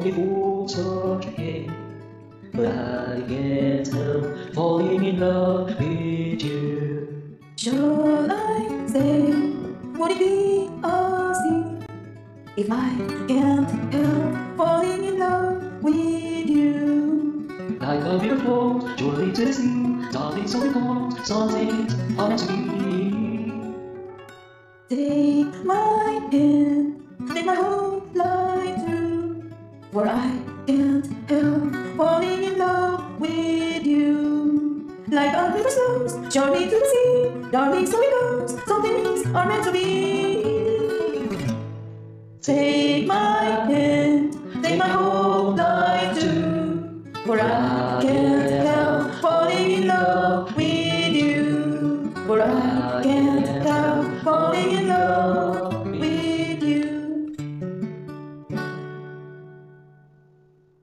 Only fools are dreaming. But I can't help falling in love with you. Should I say, would it be a sin if I can't help falling you? Like a river flows surely to the sea, darling, so because some things are meant to be. Take my hand, take my whole life through, for I can't help falling in love with you. Like a river flows surely to the sea, darling, so it goes. Some things are meant to be. Take my hand, take my whole life too, for I against the holding in love.